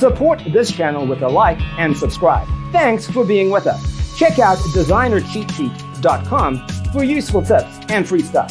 Support this channel with a like and subscribe. Thanks for being with us. Check out designercheatsheet.com for useful tips and free stuff.